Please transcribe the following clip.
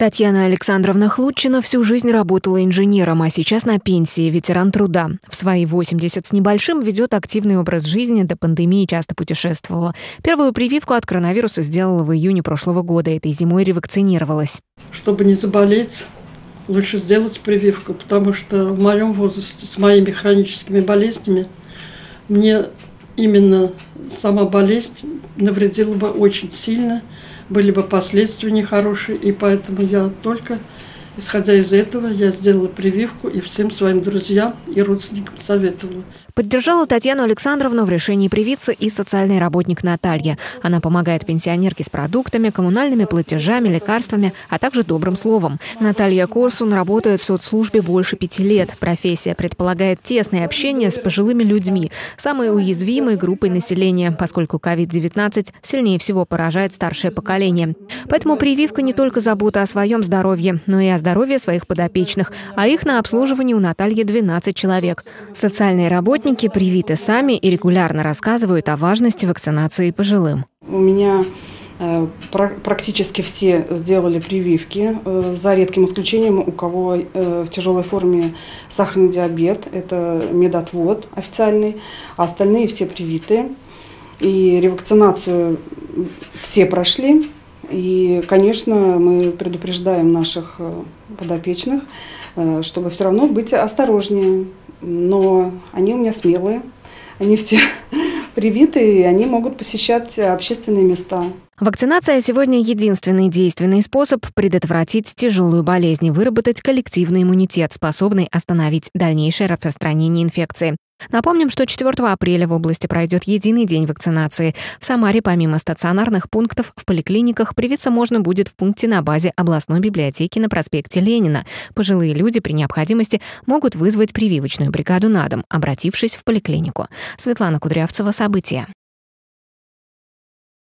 Татьяна Александровна Хлудчина всю жизнь работала инженером, а сейчас на пенсии, ветеран труда. В свои 80 с небольшим ведет активный образ жизни, до пандемии часто путешествовала. Первую прививку от коронавируса сделала в июне прошлого года, этой зимой ревакцинировалась. Чтобы не заболеть, лучше сделать прививку, потому что в моем возрасте с моими хроническими болезнями мне именно сама болезнь навредила бы очень сильно – были бы последствия нехорошие, и поэтому я только Исходя из этого, я сделала прививку и всем своим друзьям и родственникам советовала. Поддержала Татьяну Александровну в решении привиться и социальный работник Наталья. Она помогает пенсионерке с продуктами, коммунальными платежами, лекарствами, а также добрым словом. Наталья Корсун работает в соцслужбе больше пяти лет. Профессия предполагает тесное общение с пожилыми людьми, самой уязвимой группой населения, поскольку COVID-19 сильнее всего поражает старшее поколение. Поэтому прививка не только забота о своем здоровье, но и о здоровье своих подопечных, а их на обслуживании у Натальи 12 человек. Социальные работники Работники привиты сами и регулярно рассказывают о важности вакцинации пожилым. У меня э, практически все сделали прививки, э, за редким исключением, у кого э, в тяжелой форме сахарный диабет, это медотвод официальный, а остальные все привиты. И ревакцинацию все прошли. И, конечно, мы предупреждаем наших подопечных, чтобы все равно быть осторожнее, но они у меня смелые, они все привиты, и они могут посещать общественные места. Вакцинация сегодня единственный действенный способ предотвратить тяжелую болезнь и выработать коллективный иммунитет, способный остановить дальнейшее распространение инфекции. Напомним, что 4 апреля в области пройдет единый день вакцинации. В Самаре помимо стационарных пунктов в поликлиниках привиться можно будет в пункте на базе областной библиотеки на проспекте Ленина. Пожилые люди при необходимости могут вызвать прививочную бригаду на дом, обратившись в поликлинику. Светлана Кудрявцева, события.